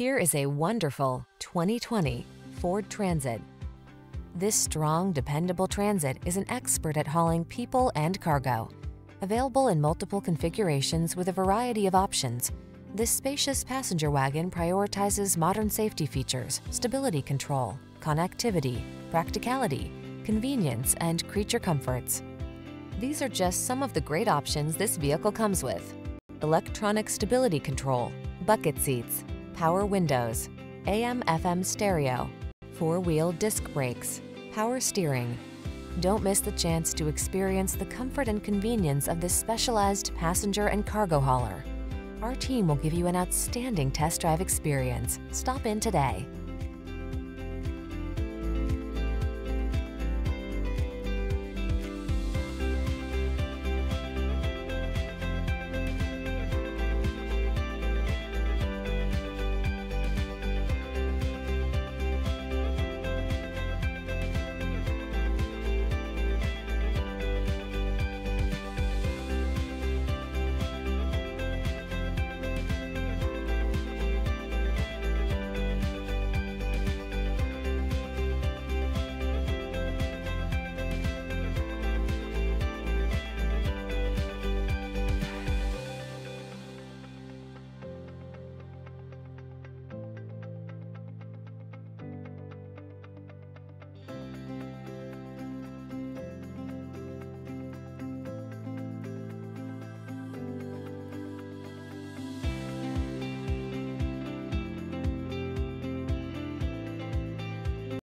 Here is a wonderful 2020 Ford Transit. This strong, dependable transit is an expert at hauling people and cargo. Available in multiple configurations with a variety of options, this spacious passenger wagon prioritizes modern safety features, stability control, connectivity, practicality, convenience, and creature comforts. These are just some of the great options this vehicle comes with. Electronic stability control, bucket seats, power windows, AM FM stereo, four-wheel disc brakes, power steering. Don't miss the chance to experience the comfort and convenience of this specialized passenger and cargo hauler. Our team will give you an outstanding test drive experience. Stop in today.